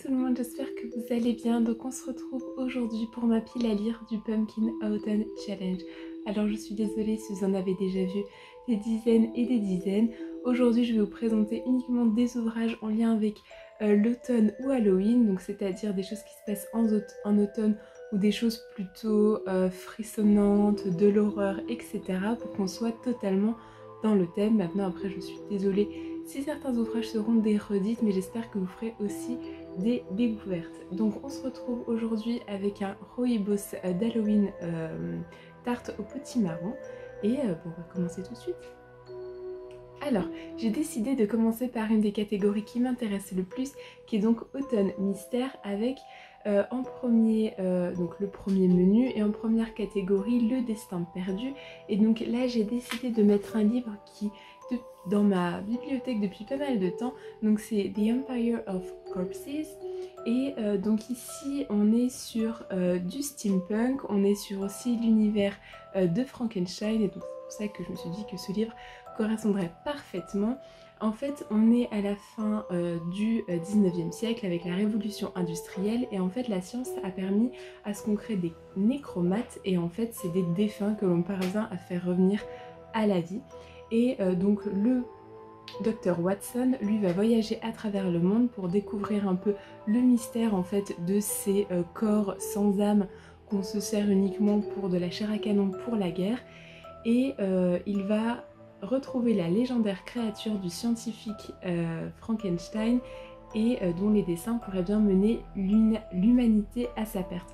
tout le monde, j'espère que vous allez bien. Donc on se retrouve aujourd'hui pour ma pile à lire du Pumpkin Autumn Challenge. Alors je suis désolée si vous en avez déjà vu des dizaines et des dizaines. Aujourd'hui je vais vous présenter uniquement des ouvrages en lien avec euh, l'automne ou Halloween, donc c'est-à-dire des choses qui se passent en, automne ou des choses plutôt euh, frissonnantes, de l'horreur, etc. pour qu'on soit totalement dans le thème. Maintenant après je suis désolée si certains ouvrages seront des redites, mais j'espère que vous ferez aussi des découvertes. Donc on se retrouve aujourd'hui avec un Rooibos d'Halloween euh, tarte au petit marron. Et euh, on va commencer tout de suite. Alors, j'ai décidé de commencer par une des catégories qui m'intéresse le plus, qui est donc automne mystère, avec euh, en premier, donc le premier menu, et en première catégorie, le destin perdu. Et donc là, j'ai décidé de mettre un livre qui dans ma bibliothèque depuis pas mal de temps. Donc c'est The Empire of Corpses. Et euh, donc ici on est sur euh, du steampunk, on est sur aussi l'univers euh, de Frankenstein et donc c'est pour ça que je me suis dit que ce livre correspondrait parfaitement. En fait on est à la fin du 19e siècle avec la révolution industrielle et en fait la science a permis à ce qu'on crée des nécromates et en fait c'est des défunts que l'on parvient à faire revenir à la vie. Et euh, donc le docteur Watson, lui, va voyager à travers le monde pour découvrir un peu le mystère en fait de ces euh, corps sans âme qu'on se sert uniquement pour de la chair à canon pour la guerre. Et euh, il va retrouver la légendaire créature du scientifique Frankenstein et dont les dessins pourraient bien mener l'humanité à sa perte.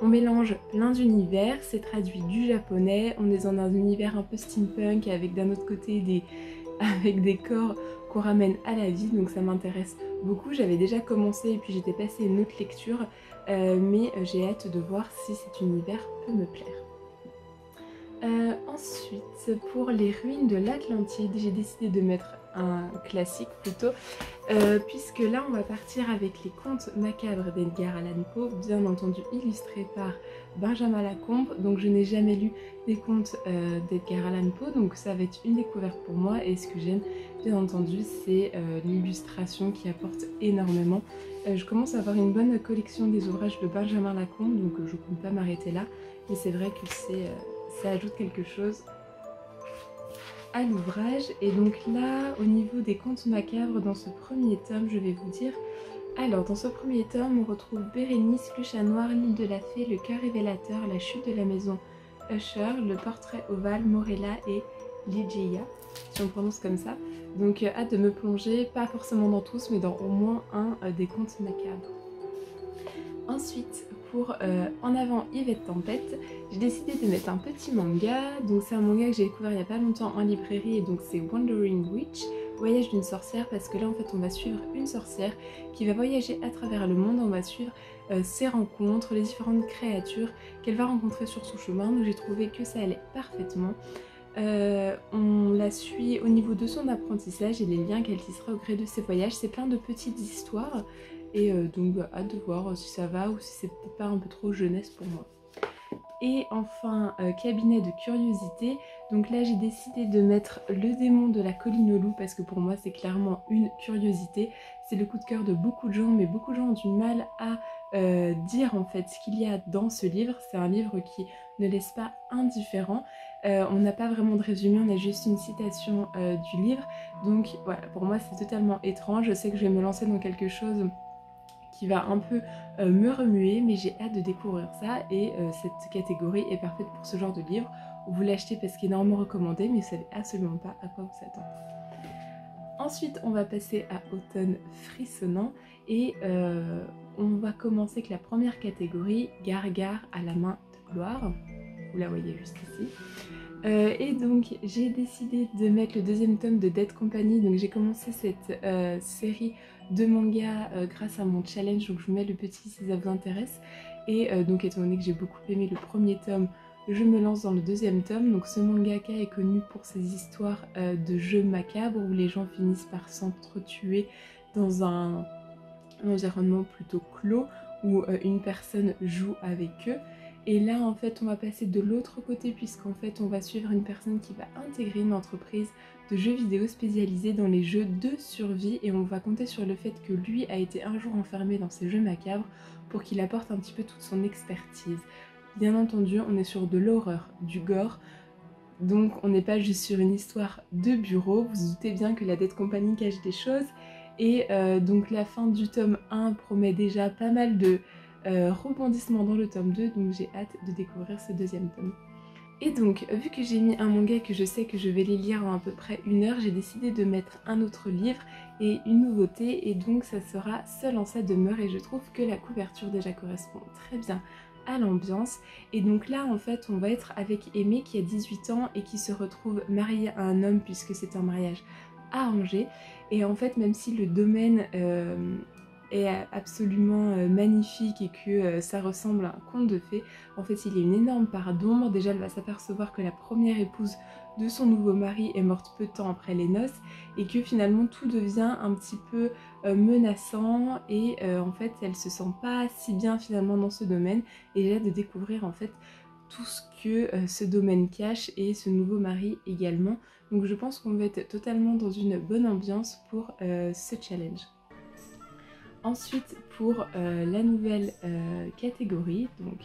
On mélange plein d'univers, c'est traduit du japonais, on est dans un univers un peu steampunk avec d'un autre côté des, avec des corps qu'on ramène à la vie, donc ça m'intéresse beaucoup. J'avais déjà commencé et puis j'étais passé une autre lecture, euh, mais j'ai hâte de voir si cet univers peut me plaire. Euh, ensuite, pour les ruines de l'Atlantide, j'ai décidé de mettre un classique plutôt, euh, puisque là on va partir avec les contes macabres d'Edgar Allan Poe, bien entendu illustrés par Benjamin Lacombe. Donc je n'ai jamais lu des contes euh, d'Edgar Allan Poe, donc ça va être une découverte pour moi. Et ce que j'aime, bien entendu, c'est l'illustration qui apporte énormément. je commence à avoir une bonne collection des ouvrages de Benjamin Lacombe, donc je ne compte pas m'arrêter là. Mais c'est vrai que c'est ça ajoute quelque chose à l'ouvrage. Et donc là, au niveau des contes macabres, dans ce premier tome, je vais vous dire... Alors, dans ce premier tome, on retrouve Bérénice, le chat noir, l'île de la fée, le cœur révélateur, la chute de la maison Usher, le portrait ovale, Morella et Ligeia, si on prononce comme ça. Donc, euh, hâte de me plonger, pas forcément dans tous, mais dans au moins un euh, des contes macabres. Ensuite, pour euh, En avant Yvette Tempête, j'ai décidé de mettre un petit manga. Donc c'est un manga que j'ai découvert il n'y a pas longtemps en librairie et donc c'est Wandering Witch, voyage d'une sorcière parce que là en fait on va suivre une sorcière qui va voyager à travers le monde, on va suivre euh, ses rencontres, les différentes créatures qu'elle va rencontrer sur son chemin. Donc j'ai trouvé que ça allait parfaitement. Euh, on la suit au niveau de son apprentissage et les liens qu'elle tissera au gré de ses voyages. C'est plein de petites histoires et euh, donc bah, hâte de voir si ça va ou si c'est peut-être pas un peu trop jeunesse pour moi. Et enfin, euh, cabinet de curiosité. Donc là, j'ai décidé de mettre le démon de la colline au loup parce que pour moi, c'est clairement une curiosité. C'est le coup de cœur de beaucoup de gens, mais beaucoup de gens ont du mal à euh, dire en fait ce qu'il y a dans ce livre. C'est un livre qui ne laisse pas indifférent. on n'a pas vraiment de résumé, on a juste une citation du livre. Donc voilà, pour moi c'est totalement étrange. Je sais que je vais me lancer dans quelque chose qui va un peu euh, me remuer, mais j'ai hâte de découvrir ça et euh, cette catégorie est parfaite pour ce genre de livre. Vous l'achetez parce qu'il est énormément recommandé, mais vous savez absolument pas à quoi vous attendre. Ensuite, on va passer à automne frissonnant et euh, on va commencer avec la première catégorie, Gargare à la main de gloire. Vous la voyez juste ici. et donc j'ai décidé de mettre le deuxième tome de Dead Company. Donc j'ai commencé cette série de manga euh, grâce à mon challenge, donc je vous mets le petit si ça vous intéresse. Et euh, donc étant donné que j'ai beaucoup aimé le premier tome, je me lance dans le deuxième tome. Donc ce mangaka est connu pour ses histoires euh, de jeux macabres où les gens finissent par s'entretuer dans un, environnement plutôt clos où une personne joue avec eux. Et là, en fait, on va passer de l'autre côté puisqu'en fait, on va suivre une personne qui va intégrer une entreprise de jeux vidéo spécialisés dans les jeux de survie. Et on va compter sur le fait que lui a été un jour enfermé dans ces jeux macabres pour qu'il apporte un petit peu toute son expertise. Bien entendu, on est sur de l'horreur, du gore, donc on n'est pas juste sur une histoire de bureau, vous, vous doutez bien que la Dead Company cache des choses. Et euh, donc la fin du tome 1 promet déjà pas mal de euh, rebondissements dans le tome 2, donc j'ai hâte de découvrir ce deuxième tome. Et donc, vu que j'ai mis un manga que je sais que je vais les lire en à peu près une heure, j'ai décidé de mettre un autre livre et une nouveauté, et donc ça sera Seul en sa demeure, et je trouve que la couverture déjà correspond très bien à l'ambiance. Et donc là, en fait, on va être avec Aimé qui a 18 ans et qui se retrouve marié à un homme puisque c'est un mariage arrangé. Et en fait, même si le domaine euh, est absolument euh, magnifique et que euh, ça ressemble à un conte de fées, en fait, il y a une énorme part d'ombre. Déjà, elle va s'apercevoir que la première épouse de son nouveau mari est morte peu de temps après les noces et que finalement tout devient un petit peu menaçant et en fait elle se sent pas si bien finalement dans ce domaine et j'ai de découvrir en fait tout ce que ce domaine cache et ce nouveau mari également. Donc je pense qu'on va être totalement dans une bonne ambiance pour euh, ce challenge. Ensuite pour euh, la nouvelle euh, catégorie, donc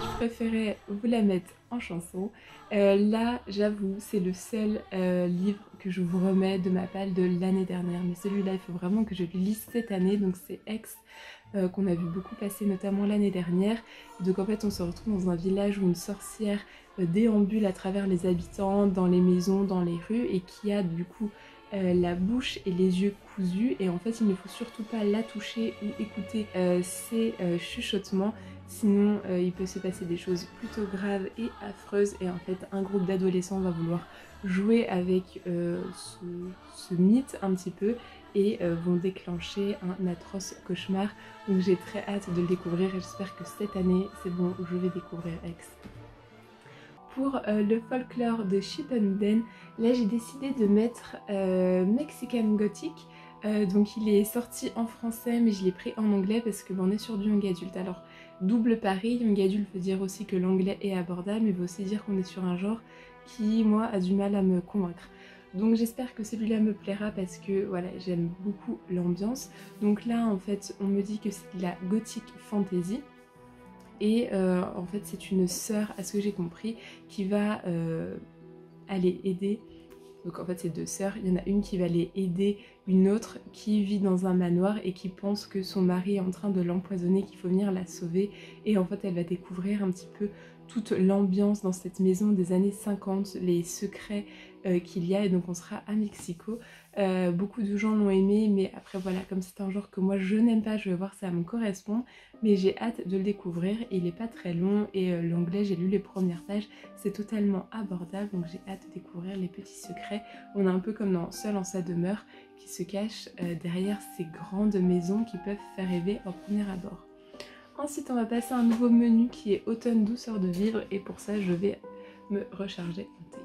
je préférais vous la mettre en chanson. là j'avoue c'est le seul livre que je vous remets de ma palle de l'année dernière. Mais celui-là il faut vraiment que je le lise cette année. Donc c'est Ex qu'on a vu beaucoup passer notamment l'année dernière. Donc en fait on se retrouve dans un village où une sorcière déambule à travers les habitants, dans les maisons, dans les rues et qui a du coup euh, la bouche et les yeux cousus et en fait il ne faut surtout pas la toucher ou écouter euh, ses euh, chuchotements. Sinon il peut se passer des choses plutôt graves et affreuses et en fait un groupe d'adolescents va vouloir jouer avec ce, mythe un petit peu et vont déclencher un atroce cauchemar. Donc j'ai très hâte de le découvrir et j'espère que cette année c'est bon je vais découvrir X pour euh, le folklore de Shippuden, là j'ai décidé de mettre euh, Mexican Gothic. Euh, donc il est sorti en français mais je l'ai pris en anglais parce que on est sur du young adulte. Alors double pari, young adulte veut dire aussi que l'anglais est abordable mais veut aussi dire qu'on est sur un genre qui moi a du mal à me convaincre. Donc j'espère que celui-là me plaira parce que voilà j'aime beaucoup l'ambiance. Donc là en fait on me dit que c'est de la gothic fantasy. Et euh, en fait, c'est une sœur, à ce que j'ai compris, qui va euh, aller aider. Donc en fait, c'est deux sœurs. Il y en a une qui va aller aider une autre qui vit dans un manoir et qui pense que son mari est en train de l'empoisonner, qu'il faut venir la sauver. Et en fait, elle va découvrir un petit peu toute l'ambiance dans cette maison des années 50, les secrets euh, qu'il y a et donc on sera à Mexico. Euh, beaucoup de gens l'ont aimé mais après voilà comme c'est un genre que moi je n'aime pas, je vais voir ça me correspond mais j'ai hâte de le découvrir. Il n'est pas très long et euh, l'anglais j'ai lu les premières pages, c'est totalement abordable donc j'ai hâte de découvrir les petits secrets. On est un peu comme dans Seul en sa demeure qui se cache derrière ces grandes maisons qui peuvent faire rêver au premier abord. Ensuite, on va passer à un nouveau menu qui est automne douceur de vivre et pour ça, je vais me recharger en thé.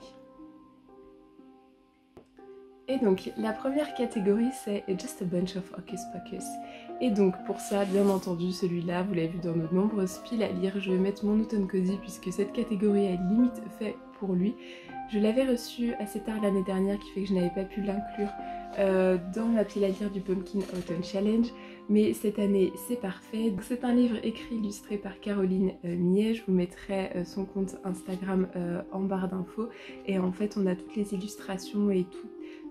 Et donc, la première catégorie, c'est Just a Bunch of Hocus Pocus. Et donc, pour ça, bien entendu, celui-là, vous l'avez vu dans nos nombreuses piles à lire, je vais mettre mon automne cozy puisque cette catégorie est limite fait pour lui. Je l'avais reçu assez tard l'année dernière, qui fait que je n'avais pas pu l'inclure euh, dans ma pile à lire du Pumpkin Autumn Challenge. Mais cette année, c'est parfait. C'est un livre écrit, illustré par Caroline euh, Millet. Je vous mettrai euh, son compte Instagram en barre d'infos. Et en fait, on a toutes les illustrations et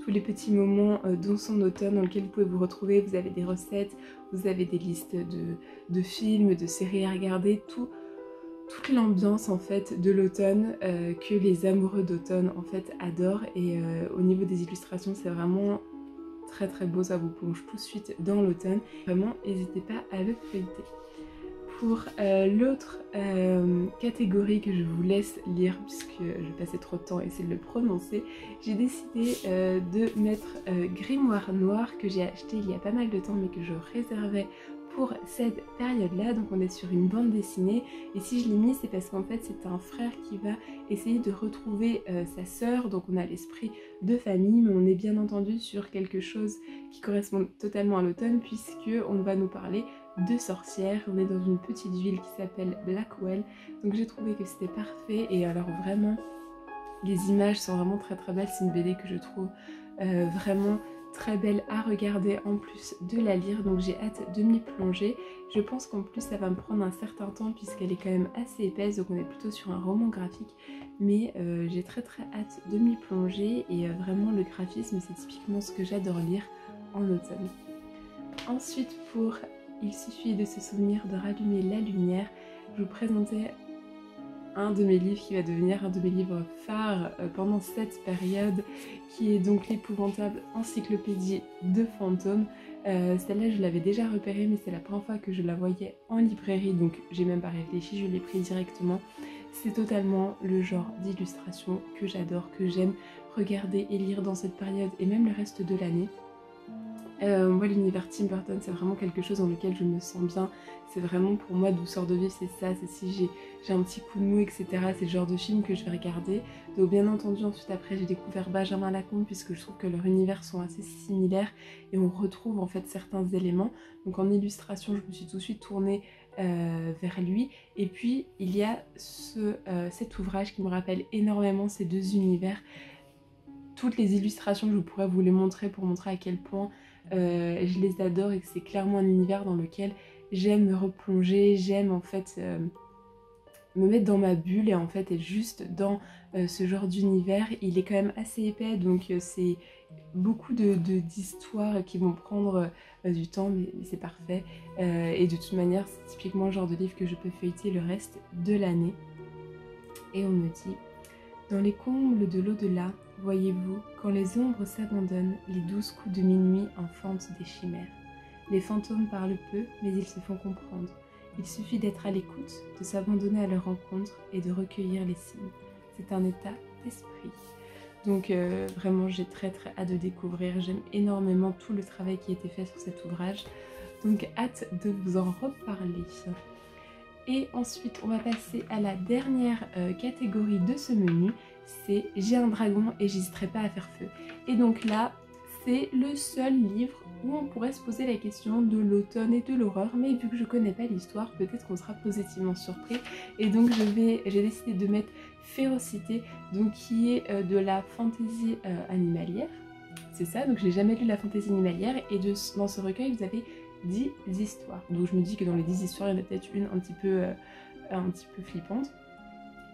tous les petits moments dans son automne dans lequel vous pouvez vous retrouver. Vous avez des recettes, vous avez des listes de, films, de séries à regarder, tout toute l'ambiance en fait de l'automne euh, que les amoureux d'automne en fait adorent et euh, au niveau des illustrations c'est vraiment très très beau ça vous plonge tout de suite dans l'automne. Vraiment n'hésitez pas à le feuilleter pour euh, l'autre catégorie que je vous laisse lire puisque je passais trop de temps à essayer de le prononcer j'ai décidé de mettre Grimoire Noir que j'ai acheté il y a pas mal de temps mais que je réservais pour cette période-là. Donc on est sur une bande dessinée. Et si je l'ai mis, c'est parce qu'en fait c'est un frère qui va essayer de retrouver euh, sa sœur. Donc on a l'esprit de famille, mais on est bien entendu sur quelque chose qui correspond totalement à l'automne puisque on va nous parler de sorcières. On est dans une petite ville qui s'appelle Blackwell. Donc j'ai trouvé que c'était parfait. Et alors vraiment Les images sont vraiment très très belles. C'est une BD que je trouve euh, vraiment très belle à regarder en plus de la lire. Donc j'ai hâte de m'y plonger. Je pense qu'en plus ça va me prendre un certain temps puisqu'elle est quand même assez épaisse. Donc on est plutôt sur un roman graphique. Mais euh, j'ai très très hâte de m'y plonger. Et euh, vraiment le graphisme c'est typiquement ce que j'adore lire en automne. Ensuite pour Il suffit de se souvenir de rallumer la lumière, je vous présentais un de mes livres qui va devenir un de mes livres phares euh, pendant cette période, qui est donc l'épouvantable encyclopédie de fantômes. Euh, celle-là, je l'avais déjà repérée, mais c'est la première fois que je la voyais en librairie, donc j'ai même pas réfléchi, je l'ai pris directement. C'est totalement le genre d'illustration que j'adore, que j'aime regarder et lire dans cette période et même le reste de l'année. Euh, moi, l'univers Tim Burton, c'est vraiment quelque chose dans lequel je me sens bien. C'est vraiment pour moi douceur de vivre, c'est ça. C'est si j'ai un petit coup de mou, etc. C'est le genre de film que je vais regarder. Donc, bien entendu, ensuite après, j'ai découvert Benjamin Lacombe puisque je trouve que leurs univers sont assez similaires et on retrouve en fait certains éléments. Donc, en illustration, je me suis tout de suite tournée euh, vers lui. Et puis, il y a euh, cet ouvrage qui me rappelle énormément ces deux univers. Toutes les illustrations, je pourrais vous les montrer pour montrer à quel point euh, je les adore et c'est clairement un univers dans lequel j'aime me replonger, j'aime en fait euh, me mettre dans ma bulle et en fait être juste dans euh, ce genre d'univers. Il est quand même assez épais donc c'est beaucoup d'histoires de, qui vont prendre du temps mais c'est parfait. et de toute manière c'est typiquement le genre de livre que je peux feuilleter le reste de l'année. Et on me dit, dans les combles de l'au-delà, Voyez-vous, quand les ombres s'abandonnent, les douze coups de minuit enfantent des chimères. Les fantômes parlent peu, mais ils se font comprendre. Il suffit d'être à l'écoute, de s'abandonner à leur rencontre et de recueillir les signes. C'est un état d'esprit. Donc euh, vraiment, j'ai très très hâte de découvrir. J'aime énormément tout le travail qui a été fait sur cet ouvrage. Donc hâte de vous en reparler. Et ensuite, on va passer à la dernière euh, catégorie de ce menu, c'est J'ai un dragon et j'hésiterai pas à faire feu. Et donc là, c'est le seul livre où on pourrait se poser la question de l'automne et de l'horreur, mais vu que je connais pas l'histoire, peut-être qu'on sera positivement surpris. Et donc j'ai décidé de mettre Férocité, donc qui est euh, de la fantaisie euh, animalière. C'est ça, donc j'ai jamais lu la fantaisie animalière et dans ce recueil vous avez 10 histoires. Donc je me dis que dans les 10 histoires, il y en a peut-être une un petit peu, euh, un petit peu flippante.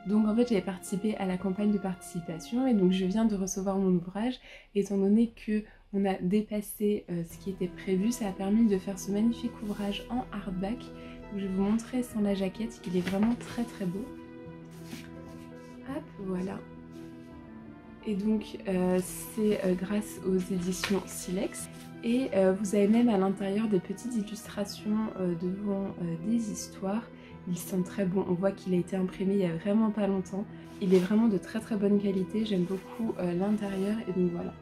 Donc en fait j'avais participé à la campagne de participation et donc je viens de recevoir mon ouvrage étant donné que on a dépassé euh, ce qui était prévu, ça a permis de faire ce magnifique ouvrage en hardback. je vais vous montrer sans la jaquette, il est vraiment très très beau. Hop, voilà. Et donc euh, c'est grâce aux éditions Silex. Et vous avez même à l'intérieur des petites illustrations devant des histoires. Il sent très bon, on voit qu'il a été imprimé il y a vraiment pas longtemps. Il est vraiment de très très bonne qualité, j'aime beaucoup euh, l'intérieur et donc voilà.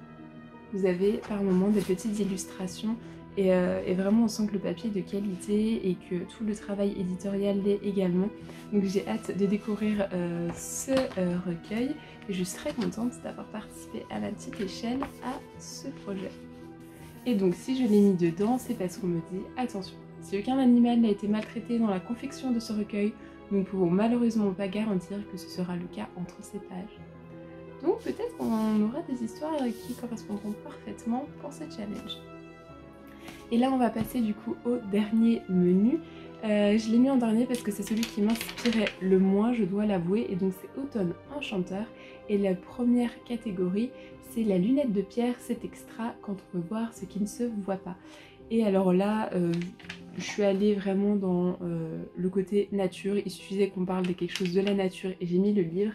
Vous avez par moments des petites illustrations euh, et, vraiment on sent que le papier est de qualité et que tout le travail éditorial l'est également. Donc j'ai hâte de découvrir euh, ce recueil et je suis très contente d'avoir participé à la petite échelle à ce projet. Et donc si je l'ai mis dedans, c'est parce qu'on me dit attention, si aucun animal n'a été maltraité dans la confection de ce recueil, nous ne pouvons malheureusement pas garantir que ce sera le cas entre ces pages. Donc peut-être qu'on aura des histoires qui correspondront parfaitement pour ce challenge. Et là on va passer du coup au dernier menu. Euh, je l'ai mis en dernier parce que c'est celui qui m'inspirait le moins, je dois l'avouer, et donc c'est Automne Enchanteur. Et la première catégorie, c'est la lunette de pierre, cet extra quand on veut voir ce qui ne se voit pas. Et alors là, euh, je suis allée vraiment dans euh, le côté nature. Il suffisait qu'on parle de quelque chose de la nature et j'ai mis le livre.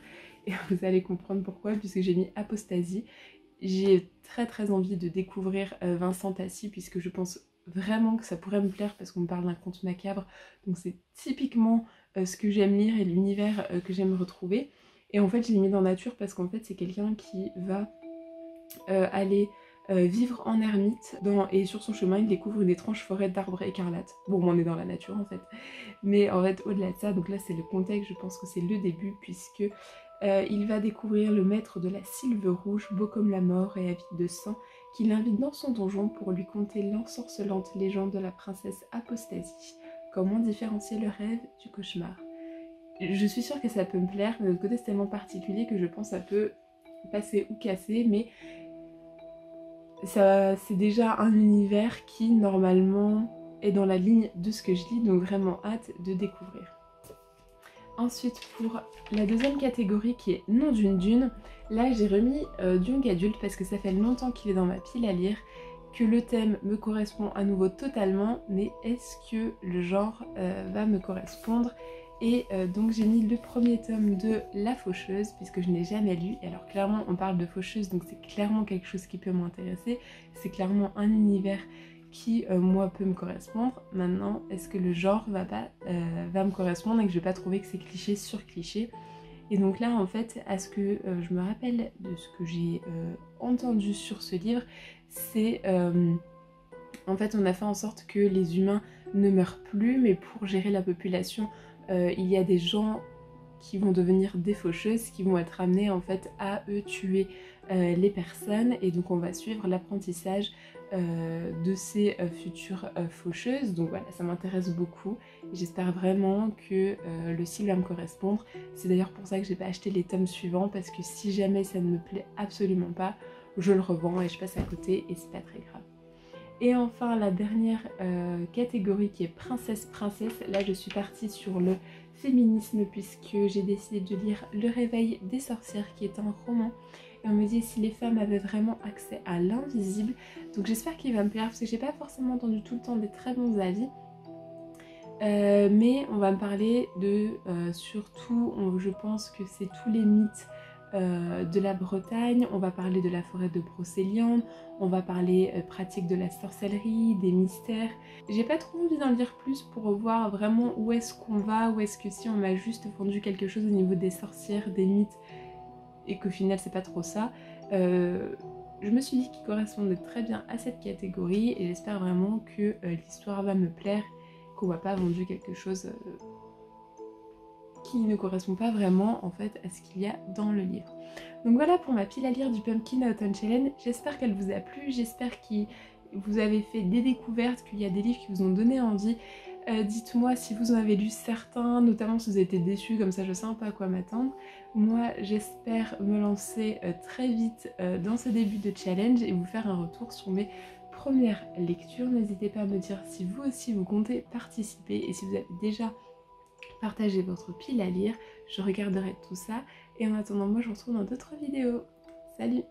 Et vous allez comprendre pourquoi, puisque j'ai mis Apostasie. J'ai très très envie de découvrir euh, Vincent Tassi, puisque je pense vraiment que ça pourrait me plaire, parce qu'on me parle d'un conte macabre. Donc c'est typiquement ce que j'aime lire et l'univers que j'aime retrouver. Et en fait, je l'ai mis dans nature parce qu'en fait, c'est quelqu'un qui va aller euh, vivre en ermite et sur son chemin il découvre une étrange forêt d'arbres écarlates. Bon on est dans la nature en fait. Mais en fait au-delà de ça, donc là c'est le contexte, je pense que c'est le début puisque euh, il va découvrir le maître de la sylve rouge, beau comme la mort et avide de sang, qui l'invite dans son donjon pour lui conter l'ensorcelante légende de la princesse Apostasie. Comment différencier le rêve du cauchemar? Je suis sûre que ça peut me plaire, mais de côté c'est tellement particulier que je pense que ça peut passé ou cassé, mais ça c'est déjà un univers qui normalement est dans la ligne de ce que je lis, donc vraiment hâte de découvrir. Ensuite, pour la deuxième catégorie qui est non d'une dune, là j'ai remis euh, Young Adulte parce que ça fait longtemps qu'il est dans ma pile à lire, que le thème me correspond à nouveau totalement, mais est-ce que le genre euh, va me correspondre et euh, donc j'ai mis le premier tome de La Faucheuse, puisque je n'ai jamais lu. Et alors clairement on parle de Faucheuse, donc c'est clairement quelque chose qui peut m'intéresser. C'est clairement un univers qui euh, moi peut me correspondre. Maintenant, est-ce que le genre va pas euh, va me correspondre et que je vais pas trouver que c'est cliché sur cliché? Et donc là en fait, à ce que je me rappelle de ce que j'ai entendu sur ce livre, c'est en fait on a fait en sorte que les humains ne meurent plus, mais pour gérer la population euh, il y a des gens qui vont devenir des faucheuses, qui vont être amenés en fait à eux tuer euh, les personnes et donc on va suivre l'apprentissage euh, de ces futures faucheuses. Donc voilà, ça m'intéresse beaucoup. J'espère vraiment que le style va me correspondre. C'est d'ailleurs pour ça que j'ai pas acheté les tomes suivants parce que si jamais ça ne me plaît absolument pas, je le revends et je passe à côté et c'est pas très grave. Et enfin la dernière euh, catégorie qui est princesse-princesse, là je suis partie sur le féminisme puisque j'ai décidé de lire Le réveil des sorcières qui est un roman. Et on me dit si les femmes avaient vraiment accès à l'invisible. Donc j'espère qu'il va me plaire parce que j'ai pas forcément entendu tout le temps des très bons avis. Euh, mais on va me parler de euh, surtout, je pense que c'est tous les mythes euh, de la Bretagne, on va parler de la forêt de Brocéliande, on va parler euh, pratique de la sorcellerie, des mystères. J'ai pas trop envie d'en dire plus pour voir vraiment où est-ce qu'on va, ou est-ce que si on m'a juste vendu quelque chose au niveau des sorcières, des mythes, et qu'au final c'est pas trop ça. Euh, je me suis dit qu'il correspondait très bien à cette catégorie et j'espère vraiment que l'histoire va me plaire, qu'on va pas vendu quelque chose qui ne correspond pas vraiment en fait à ce qu'il y a dans le livre. Donc voilà pour ma pile à lire du Pumpkin Autumn Challenge. J'espère qu'elle vous a plu, j'espère que vous avez fait des découvertes, qu'il y a des livres qui vous ont donné envie. Euh, dites-moi si vous en avez lu certains, notamment si vous avez déçus, comme ça je sais un peu à quoi m'attendre. Moi j'espère me lancer euh, très vite euh, dans ce début de challenge et vous faire un retour sur mes premières lectures. N'hésitez pas à me dire si vous aussi vous comptez participer et si vous avez déjà partagez votre pile à lire, je regarderai tout ça. Et en attendant, moi je vous retrouve dans d'autres vidéos. Salut